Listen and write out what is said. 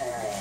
All right.